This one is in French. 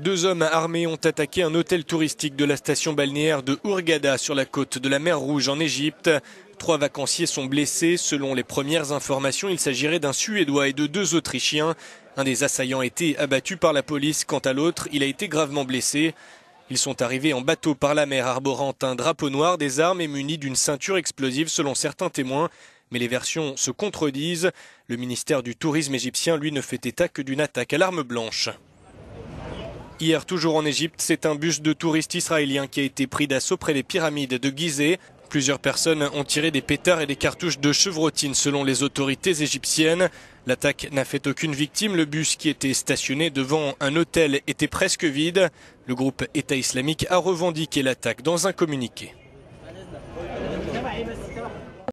Deux hommes armés ont attaqué un hôtel touristique de la station balnéaire de Hurghada sur la côte de la mer Rouge en Égypte. Trois vacanciers sont blessés. Selon les premières informations, il s'agirait d'un Suédois et de deux Autrichiens. Un des assaillants a été abattu par la police. Quant à l'autre, il a été gravement blessé. Ils sont arrivés en bateau par la mer arborant un drapeau noir, des armes et munis d'une ceinture explosive selon certains témoins mais les versions se contredisent. Le ministère du Tourisme égyptien, lui, ne fait état que d'une attaque à l'arme blanche. Hier, toujours en Égypte, c'est un bus de touristes israéliens qui a été pris d'assaut près des pyramides de Gizeh. Plusieurs personnes ont tiré des pétards et des cartouches de chevrotine selon les autorités égyptiennes. L'attaque n'a fait aucune victime. Le bus qui était stationné devant un hôtel était presque vide. Le groupe État islamique a revendiqué l'attaque dans un communiqué.